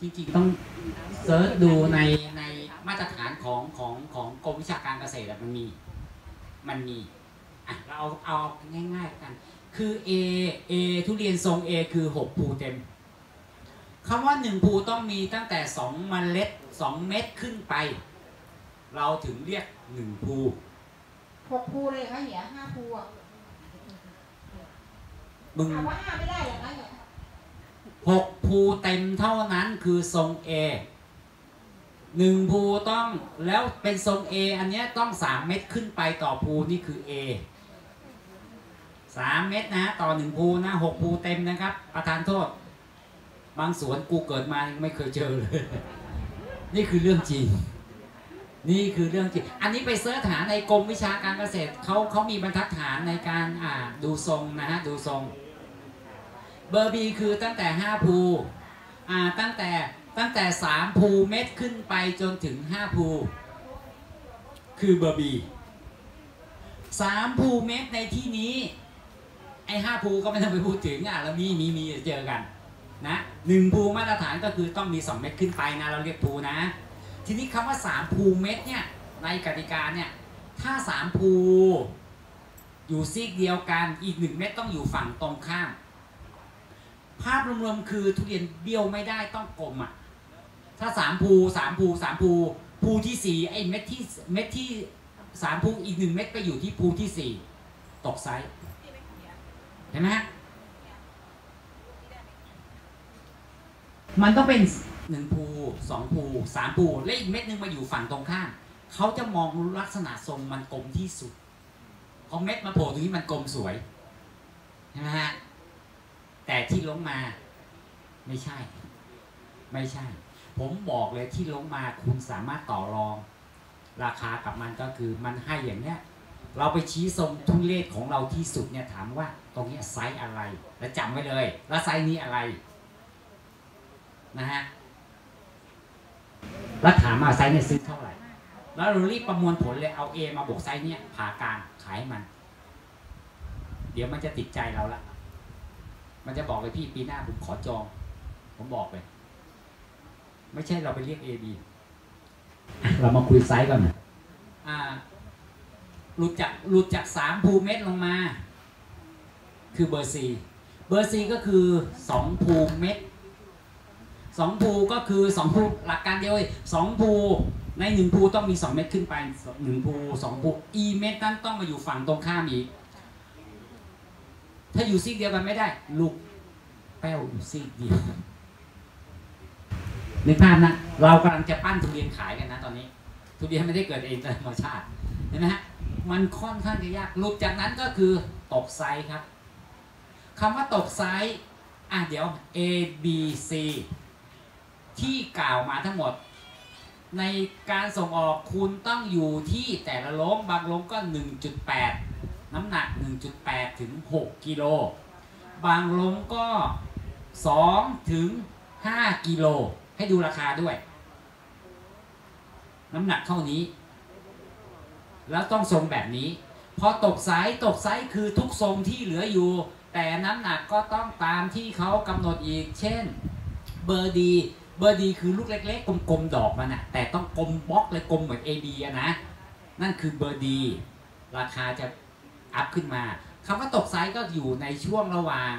จริงๆต้องเซิร์ชดูในในมาตรฐานของของของกรมวิชาการเกษตรอะมันมี มันมีอะเราเอาเอาง่ายๆกัน คือ A A ทุเรียนทรง A คือ 6 ภูเต็มคำว่า 1 ภูต้องมีตั้งแต่ 2 เมล็ด 2 เม็ดขึ้นไป เราถึงเรียก 1 ภูหกภูเลยคะเหียห้าภูอะมึงถามว่าห้าไม่ได้เหรอคะเหีย6 ภูเต็มเท่านั้นคือทรง A หนึ่งภูต้องแล้วเป็นทรง A อันนี้ต้อง3เม็ดขึ้นไปต่อภูนี่คือ A 3เม็ดนะต่อ1ภูนะ6ภูเต็มนะครับ ประธานโทษ บางสวนกูเกิดมาไม่เคยเจอเลย นี่คือเรื่องจริงนี่คือเรื่องจริง อันนี้ไปเสิร์ชหาในกรมวิชาการเกษตรเขาเขามีบรรทัดฐานในการอ่าดูทรงนะฮะดูทรง เบอร์บีคือตั้งแต่ 5 ภูอ่าตั้งแต่ตั้งแต่ 3 ภูเม็ดขึ้นไปจนถึง 5 ภู คือเบอร์บี3ภูเม็ดในที่นี้ ไอ้5ภูก็ไม่ต้องไปพูดถึงอะเรามีมีมีเจอกันนะหนึ่งภูมาตรฐานก็คือต้องมี 2 เม็ดขึ้นไปนะเราเรียกภูนะ ทีนี้คำว่า 3 ภูเม็ดเนี่ยในกติกาเนี่ยถ้า 3 ภู อยู่ซีกเดียวกันอีก 1 เม็ดต้องอยู่ฝั่งตรงข้าม ภาพรวมๆคือทุเรียนเบี้ยวไม่ได้ต้องกลมอะ ถ้าสามภูสามภูสามภูภูที่สี่ไอ้เม็ดที่เม็ดที่สามภูอีกหนึ่งเม็ดไปอยู่ที่ภูที่สี่ตกไซส์เห็นไหมฮะมันต้องเป็นหนึ่งภูสองภูสามภูและอีกเม็ดหนึ่งมาอยู่ฝั่งตรงข้ามเขาจะมองลักษณะทรงมันกลมที่สุดพอเม็ดมาโผล่ตรงนี้มันกลมสวย แต่ที่ลงมมา ไม่ใช่ ไม่ใช่ ผมบอกเลยที่ลงมมาคุณสามารถต่อรอง ราคากับมันก็คือมันให้อย่างเนี้ย เราไปชี้ทรงทุเรศของเราที่สุดเนี่ยถามว่าตรงนี้ไซส์อะไร แล้วจำไว้เลย แล้วไซส์นี้อะไร นะฮะแล้วถามมาไซส์เนี่ยซื้อเท่าไหร่ แล้วเรารีบประมวลผลเลยเอา A มาบวกไซส์เนี่ยผ่ากลางขายให้มัน เดี๋ยวมันจะติดใจเราละ มันจะบอกเลยพี่ปีหน้าผมขอจอง ผมบอกเลยไม่ใช่เราไปเรียก A B อะเรามาคุยไซส์ก่อนนะอ่าหลุดจากหลุดจากสามภูเม็ดลงมา คือเบอร์ซีเบอร์ซีก็คือสองภูเม็ดสองภูก็คือสองภูหลักการเดียวเลยสองภูในหนึ่งภูต้องมีสองเม็ดขึ้นไปหนึ่งภูสองภูอีเม็ดนั้นต้องมาอยู่ฝั่งตรงข้ามอีก ถ้าอยู่ซีกเดียวกันไม่ได้ ลูกแป้วอยู่ซีกเดียวในภาพนะ เรากำลังจะปั้นทุเรียนขายกันนะตอนนี้ ทุเรียนไม่ได้เกิดเองตามธรรมชาติเห็นไหมฮะมันค่อนข้างจะยากหลุดจากนั้นก็คือตกไซส์ครับคำว่าตกไซส์อะเดี๋ยว A B C ที่กล่าวมาทั้งหมด ในการส่งออกคุณต้องอยู่ที่แต่ละล้งบางล้งก็ 1.8 น้ำหนัก 1.8 ถึง 6 กิโล บางล้งก็ 2 ถึง 5 กิโล ให้ดูราคาด้วย น้ำหนักเท่านี้ แล้วต้องทรงแบบนี้ พอตกไซส์ตกไซส์คือทุกทรงที่เหลืออยู่ แต่น้ำหนักก็ต้องตามที่เขากำหนดอีก เช่น เบอร์ D เบอร์ D คือลูกเล็กๆ กลมๆ ดอกมันอะแต่ต้องกลมบล็อกเลยกลมเหมือน AB อะนะ นั่นคือเบอร์ D ราคาจะ อัพขึ้นมาคำว่าตกไซส์ก็อยู่ในช่วงระหว่าง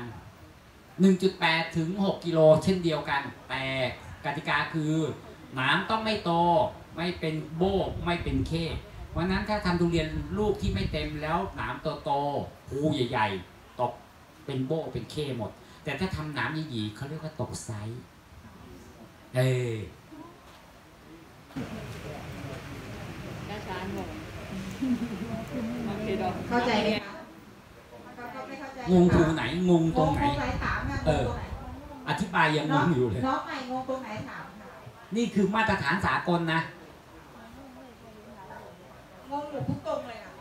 1.8 ถึง 6 กิโลเช่นเดียวกัน แต่กติกาคือหนามต้องไม่โต ไม่เป็นโบกไม่เป็นเคเพราะนั้นถ้าทำทุเรียนลูกที่ไม่เต็มแล้วหนามโตๆภูใหญ่ ๆ ตกเป็นโบกเป็นเคหมด แต่ถ้าทำหนามหยีๆเขาเรียกว่าตกไซส์เออ ช้าๆงงโอเคดอก เข้าใจไหมคะเขาเขาไม่เข้าใจ งงภูไหนงงตรงไหน งงไหนถามนะงงตรงไหน อธิบา ยยังงงอยู่เลยน้องใหม่งงตรงไหนถามค่ะนี่คือมาตรฐานสากลนะงงอยู่ทุกตรงเลยอะ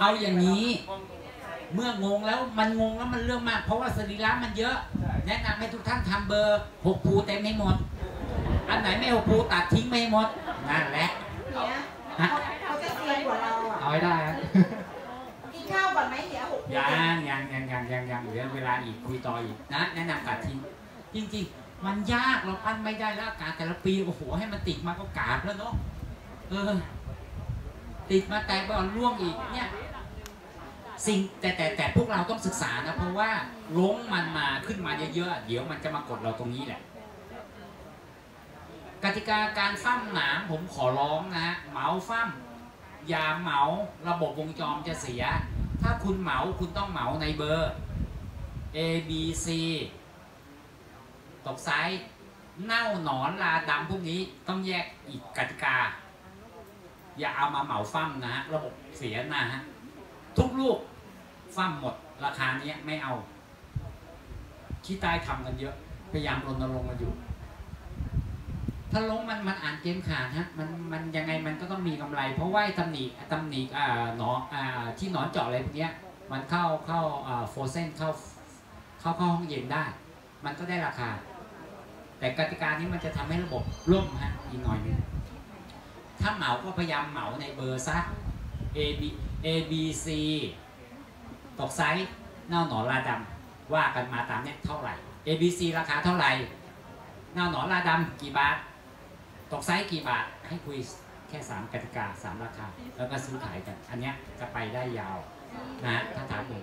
เอาอย่างนี้ เมื่องงแล้วมันงงแล้วมันเรื่องมาก เพราะว่าสรีระมันเยอะ แนะนำให้ทุกท่านทำเบอร์หกภูเต็มให้หมด อันไหนไม่หกภูตัดทิ้งไม่หมดนั่นแหละเนี่ยฮะเขาจะเซียนกว่าเราอะเอาให้ได้ฮะ ก่อนไหมเดี๋ยวหกยังยังยังยังยังยังเหลือเวลาอีกคุยต่ออีกนะแนะนำตัดทิ้งจริงๆ มันยากเราปั้นไม่ได้แล้วอากาศแต่ละปีโอ้โหให้มันติดมาก็กาบแล้วเนาะเออติดมาแตกไปอ่อนร่วงอีกเนี่ยสิ่งแต่แต่แต่พวกเราต้องศึกษานะเพราะว่าล้งมันมาขึ้นมาเยอะๆเดี๋ยวมันจะมากดเราตรงนี้แหละกติกาการฟั่มหนามผมขอร้องนะฮะเหมาฟั่มอย่าเหมาระบบวงจรจะเสีย ถ้าคุณเหมาคุณต้องเหมาในเบอร์ A B C ตกไซส์เน่าหนอนลาดำพวกนี้ต้องแยกอีกกติกา อย่าเอามาเหมาฟั่มนะฮะระบบเสียนะฮะทุกลูกฟั่มหมดราคาเนี้ยไม่เอาขี้ใต้ทำกันเยอะ พยายามรณรงค์มาอยู่าลงมันมันอ่านเกมขาดฮะมันมันยังไงมันก็ต้องมีกำไร เพราะว่าตำหนิตำหนิอ่าหนออ่าที่หนอนเจาะอะไรพวกเนี้ยมันเข้าเข้าอ่าโฟเซนเข้าเข้าเข้าห้องเย็นได้ มันก็ได้ราคา แต่กติกานี้มันจะทำให้ระบบล่มฮะอีกหน่อยหนึงถ้าเหมาก็พยายามเหมาในเบอร์ซะ A B A B C ตกไซส์เน่าหนอนลาดำว่ากันมาตามเนี้ยเท่าไหร่ A B C ราคาเท่าไหร่เน่าหนอนลาดำกี่บาท ตกไซส์กี่บาทให้คุยแค่3กติกา3ราคา แล้วก็ซื้อขายกัน อันเนี้ยจะไปได้ยาวนะฮะถ้าถามผม